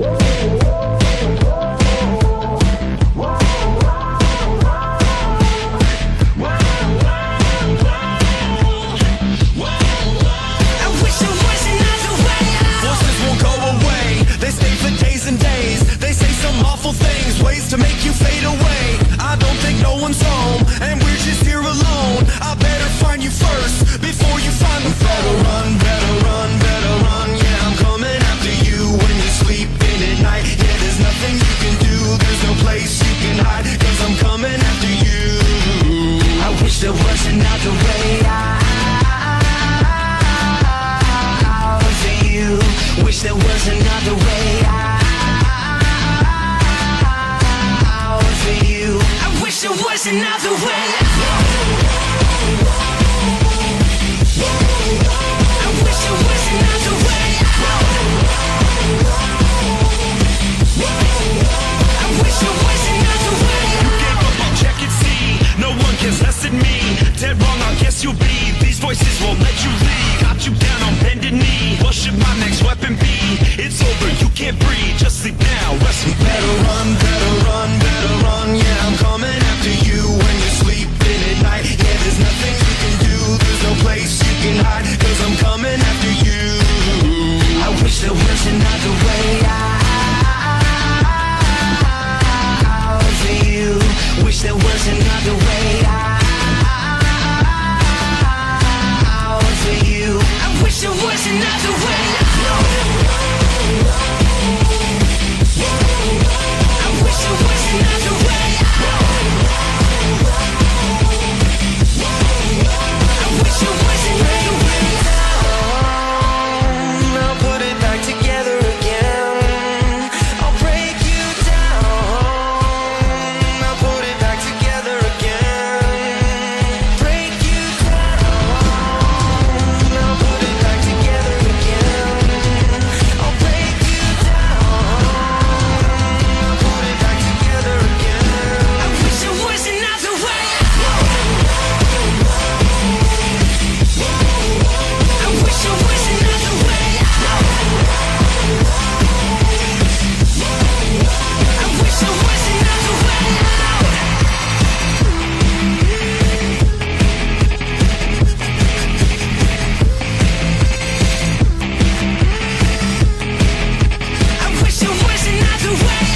I wish there was another way out for you. Wish there was another way out for you. I wish there was another way. should my next weapon be? It's over, you can't breathe, just sleep now, rest in Better run, better run, better run, yeah, I'm coming after you when you're sleeping at night. Yeah, there's nothing you can do, there's no place you can hide, cause I'm coming after you. I wish there was another way out for you, wish there was another way out. away.